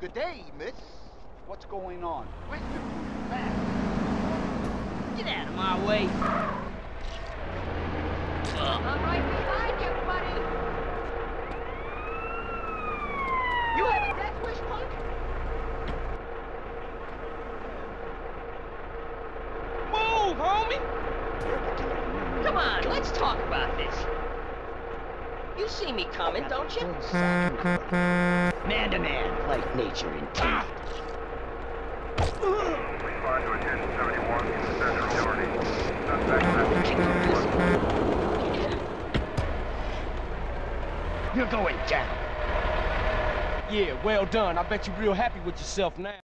Good day, miss. What's going on? Where's man? Get out of my way. I'm right behind you, buddy. You have a death wish, punk? Move, homie! Come on, let's talk about this. You see me coming, don't you? Man to man, like nature intended. Respond to attention ah! 71, send priority. Suspect You're going down. Yeah, well done. I bet you're real happy with yourself now.